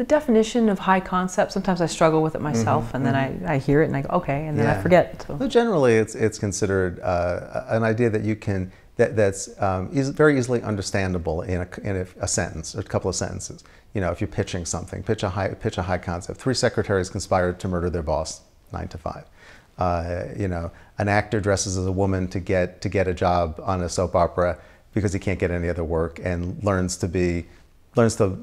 the definition of high concept. Sometimes I struggle with it myself, Mm-hmm, and then I, I hear it and I go, okay, and then I forget. So. Well, generally, it's it's considered uh, an idea that you can that that's um, eas very easily understandable in a in a, a sentence or a couple of sentences. You know, if you're pitching something, pitch a high pitch a high concept. Three secretaries conspired to murder their boss, nine to five. Uh, you know, an actor dresses as a woman to get to get a job on a soap opera because he can't get any other work and learns to be learns to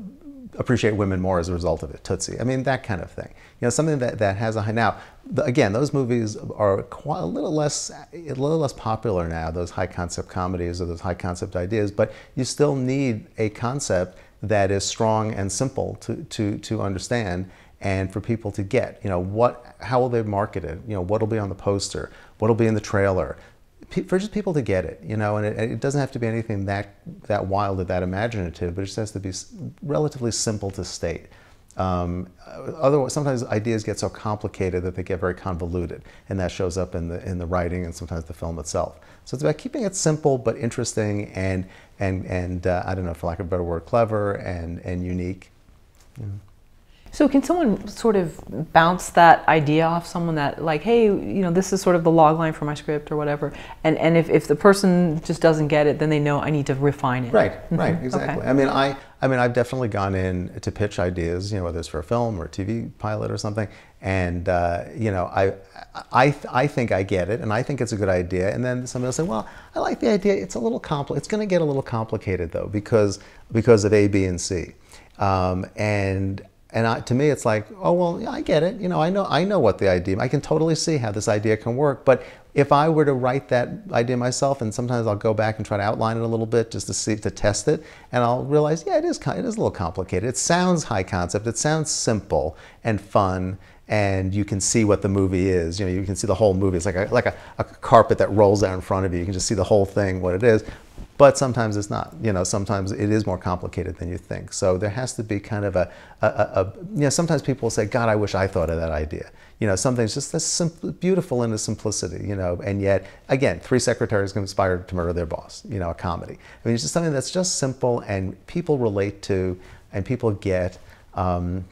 appreciate women more as a result of it. Tootsie. I mean, that kind of thing. You know, something that, that has a high. Now, the, again, those movies are quite, a little less a little less popular now. Those high concept comedies or those high concept ideas, but you still need a concept that is strong and simple to to to understand and for people to get. You know, what how will they market it? You know, what'll be on the poster? What'll be in the trailer? For just people to get it, you know, and it, it doesn't have to be anything that that wild or that imaginative, but it just has to be relatively simple to state. Um, otherwise, sometimes ideas get so complicated that they get very convoluted, and that shows up in the in the writing and sometimes the film itself. So it's about keeping it simple but interesting and and and uh, I don't know, for lack of a better word, clever and and unique. So can someone sort of bounce that idea off someone that like, hey, you know, this is sort of the log line for my script or whatever, and and if, if the person just doesn't get it, then they know I need to refine it. Right, right, Mhm, exactly. okay. I mean, I, I mean, I've definitely gone in to pitch ideas, you know, whether it's for a film or a TV pilot or something, and uh, you know, I, I, I think I get it, and I think it's a good idea, and then somebody will say, well, I like the idea. It's a little compli- It's going to get a little complicated though because because of A, B, and C, um, and. And I, to me, it's like, oh well, yeah, I get it. You know, I know, I know what the idea. I can totally see how this idea can work. But if I were to write that idea myself, and sometimes I'll go back and try to outline it a little bit just to see to test it, and I'll realize, yeah, it is it is a little complicated. It sounds high concept. It sounds simple and fun, and you can see what the movie is. You know, you can see the whole movie. It's like a, like a, a carpet that rolls out in front of you. You can just see the whole thing, what it is. But sometimes it's not. You know, sometimes it is more complicated than you think. So there has to be kind of a, a, a, you know, sometimes people will say, God, I wish I thought of that idea. You know, something's just this simple, beautiful in its simplicity, you know, and yet, again, three secretaries conspired to murder their boss, you know, a comedy. I mean, it's just something that's just simple and people relate to and people get. Um,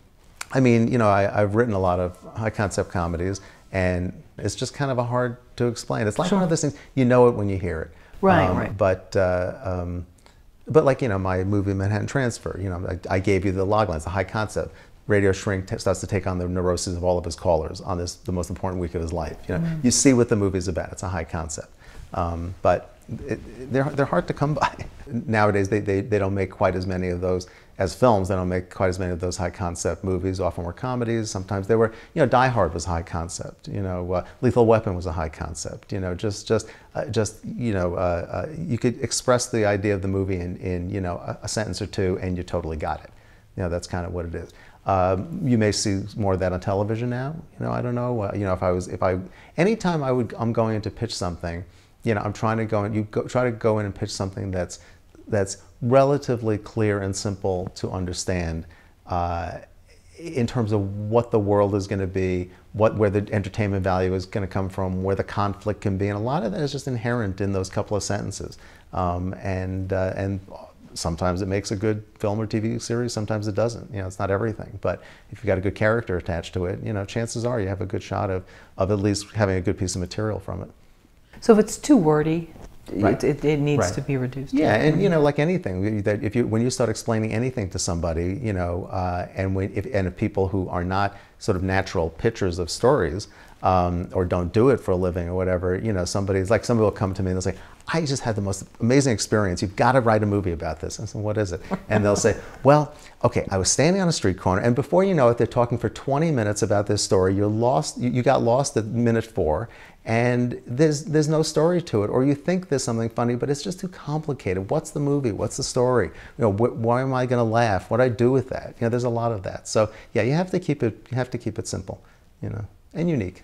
I mean, you know, I, I've written a lot of high concept comedies and it's just kind of a hard to explain. It's like one of those things, you know it when you hear it. Right, Um, right. But, uh, um, but like, you know, my movie Manhattan Transfer, you know, I, I gave you the log lines, the high concept. Radio Shrink t- starts to take on the neuroses of all of his callers on this, the most important week of his life. You know, you see what the movie's about. It's a high concept. Um, but it, they're, they're hard to come by. Nowadays, they, they, they don't make quite as many of those as films. They don't make quite as many of those high concept movies. Often were comedies. Sometimes they were, you know, Die Hard was high concept. You know, uh, Lethal Weapon was a high concept. You know, just just uh, just you know, uh, uh, you could express the idea of the movie in, in you know a, a sentence or two, and you totally got it. You know, that's kind of what it is. Um, you may see more of that on television now. You know, I don't know. You know, if I was, if I, anytime I would, I'm going in to pitch something, you know, I'm trying to go in, you go, try to go in and pitch something that's, that's relatively clear and simple to understand uh, in terms of what the world is going to be, what, where the entertainment value is going to come from, where the conflict can be. And a lot of that is just inherent in those couple of sentences. Um, and, uh, and sometimes it makes a good film or TV series, sometimes it doesn't. You know, it's not everything. But if you've got a good character attached to it, you know, chances are you have a good shot of, of at least having a good piece of material from it. So if it's too wordy, Right. it, it, it needs Right. to be reduced. Yeah, and you know, like anything, that if you when you start explaining anything to somebody, you know, uh, and when if, and if people who are not sort of natural pitchers of stories, um, or don't do it for a living or whatever, you know, somebody's like somebody will come to me and they'll say, "I just had the most amazing experience. You've got to write a movie about this." I said, "What is it?" And they'll say, "Well, okay, I was standing on a street corner, and before you know it, they're talking for 20 minutes about this story. You're lost. You, you got lost at minute four, and there's there's no story to it, or you think there's something funny, but it's just too complicated. What's the movie? What's the story? You know, wh- why am I going to laugh? What do I do with that? You know, there's a lot of that. So yeah, you have to keep it you have to keep it simple, you know, and unique.